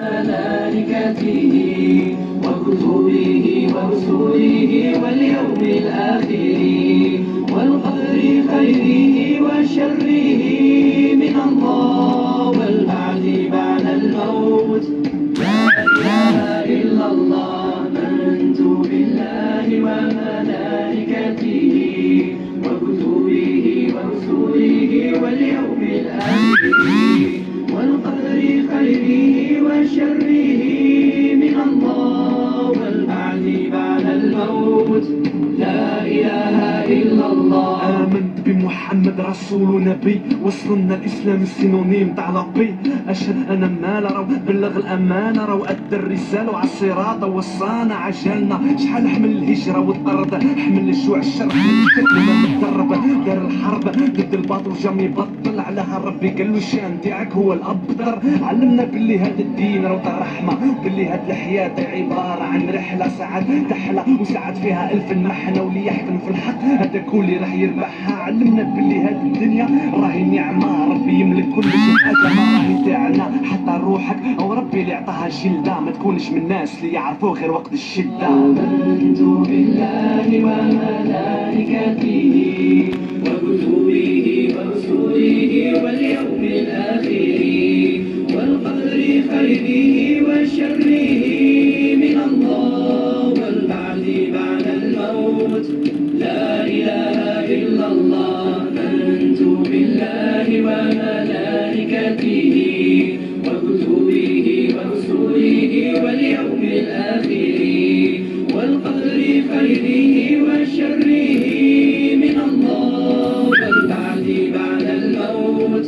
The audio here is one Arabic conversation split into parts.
ملائكته وكتبه ورسله واليوم الآخر والقدر خيره وشره من الله والبعث بعد الموت لا إله إلا الله آمنت بالله وملائكته بعد آمنت بمحمد رسول ونبي وصلنا الإسلام السينونيم تاع لبي أشهد أنا ما راهو بلغ الأمانة راهو أدى الرسالة وعلى الصراط وصانا عجلنا شحال حمل الهجرة والطرد حمل الجوع الشر حمل الكذب متدرب دار الحرب. ضد الباطل جام يبطل علىها. ربي قال له الشأن تاعك هو الأبطر علمنا باللي هذا الدين راهو تاع الرحمة باللي هاد الحياة عبارة عن رحلة. ساعات تحلى وساعات فيها ألف محنة واللي يحكم في الحق. هذا كل راح يربحها علمنا باللي هاد الدنيا راهي نعمة ربي يملك كل حاجة ما راهي تاعنا حتى روحك أو ربي اللي عطاها جلدة. ما تكونش من الناس اللي يعرفوه غير وقت الشدة. آمنت بالله وملائكته وكتبه ورسله واليوم الآخر. الله آمنت بالله وملائكته وكتبه ورسله واليوم الآخر والقدر خيره وشره. من الله والبعث بعد الموت.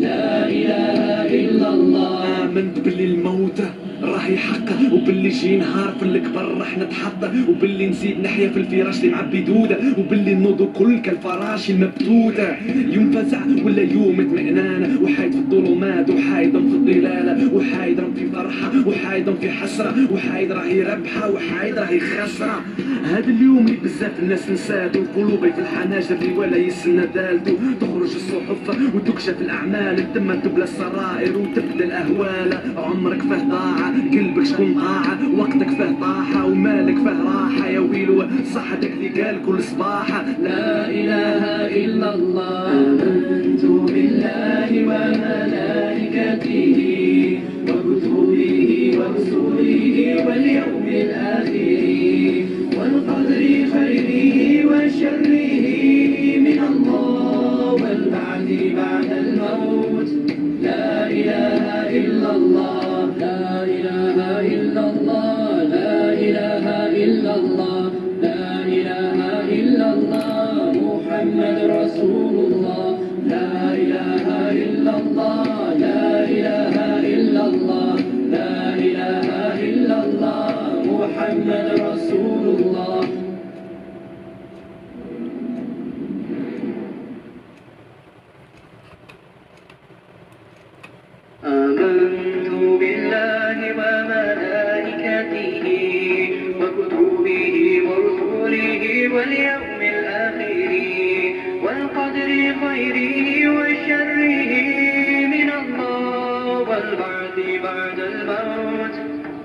لا إله إلا الله. باللي الموت راهي حق وباللي جي نهار في الكبر راح نتحط وباللي نزيد نحيا في الفراش اللي معبي دودة وباللي النوض كل كالفراش المبتودة يوم فزع ولا يوم اطمئنان وحايد في الظلمات وحايد في الضلال وحايد في فرحة وحايد في حسرة وحايد راهي ربحة وحايد راهي خسرة هذا اليوم اللي بزاف الناس نساتو قلوبي في الحناجر اللي ولا يسنى دالتو. تخرج الصحف وتكشف الأعمال تم تبلى السرائر وتبدا الأهوال. عمرك فيه ضاع قلبك شكون ضاع وقتك فيه طاحة ومالك فيه راحة. يا ويلو صحتك اللي قال كل صباحة. لا إله إلا الله آمنت بالله وملائكته وكتبه ورسله واليوم الآخر والقدر خيره وشره. من الله والبعث بعد الموت. لا إلا الله محمد رسول الله. لا إله إلا الله لا إله إلا الله لا إله إلا الله محمد رسول الله. آمنت بالله وملائكته وكتبه واليوم الآخر والقدر خيره وشره من الله والبعث بعد الموت.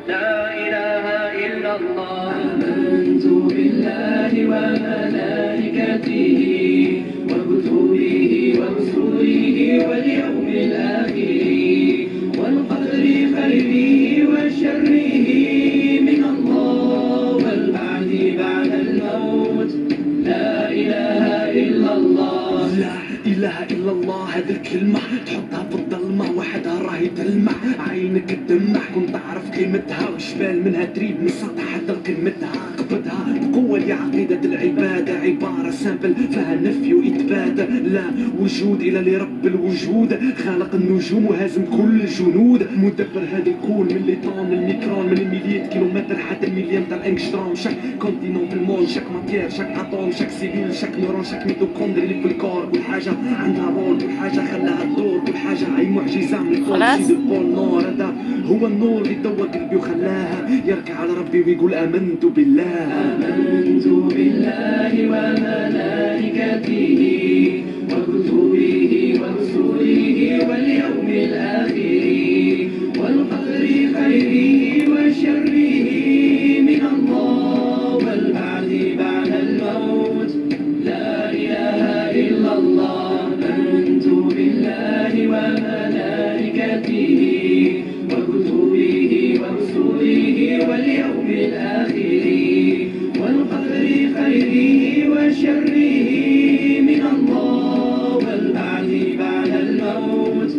لا إله إلا الله. آمنت بالله وملائكته تحطها في الظلمة وحدها راهي تلمع عينك تدمع كنت تعرف قيمتها. وش بالك منها تريد من سطح حتى قيمتها قبضها بقوة لعقيدة العبادة عبارة simple فيها نفي وإثبات. لا وجود إلا لرب الوجود. خالق النجوم وهازم كل الجنود مدبر هذا الكون من les tonnes لل microns من les milliards كيلومتر حتى المليون تاع l'angström chaque continent في ال monde chaque matière chaque atome chaque cellule chaque neurone chaque mitochondrie اللي في ال corps. كل حاجة عندها رول كل حاجة خلاها تدور كل حاجة هاي معجزة خلاص. سيد البول نور هذا هو النور اللي دوى قلبي وخلاها يركع على ربي ويقول آمنت بالله آمنت بالله وملائكته وكتبه ورسله واليوم الآخر والقدر خيره خيره وشره من الله والبعث بعد الموت لا إله إلا الله آمنت بالله وملائكته وكتبه ورسله واليوم الآخر والقدر خيره وشره من الله والبعث بعد الموت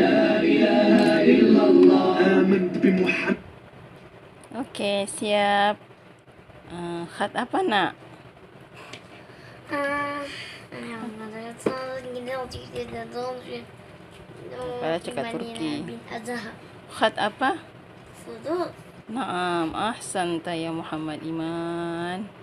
لا إله إلا الله آمنت بمحمد Okey, siap. Uh, khat apa nak? Ada Pada lah cakap Turki. Khat apa? Fudu. Naam, ahsan ya Muhammad Iman.